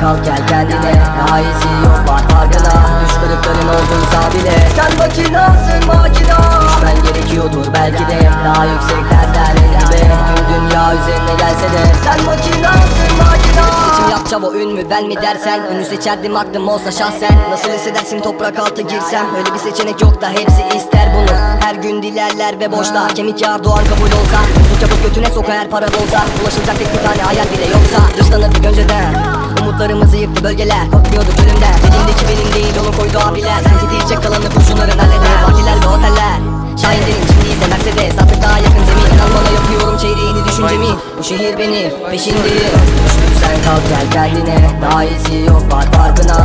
Kalk gel kendine Daha iyisi yok var farkına. Düş kırıkların olduysa bile. Sen makinasın makina. Düşmen gerekiyordur belki de. Daha yükseklerden gibi Tüm dünya üzerine gelse de. Sen makinasın makina. Seçim yapacağım o ün mü ben mi dersen? Ünü seçerdim aklım olsa şahsen. Nasıl hissedersin toprak altı girsem? Öyle bir seçenek yok da hepsi ister bunu. Her gün dilerler ve boşta. Kemik yağar doğan kabul olsa Su çabuk götüne soka her para olsa Ulaşılacak tek bir tane hayal Umutlarımızı yıktı bölgeler Korkmuyorduk ölümden Elindeki benim değil onu koydu abiler. Sanki diyecek kalanı kurşunların halleder. Partiler ve oteller Şahinlerin şimdi ise Mercedes. Artık daha yakın zemin İnan bana yapıyorum çeyreğini düşüncemin. Bu şehir benim peşindeyim. Düştüysen kalk gel kendine Daha iyisi yok var farkına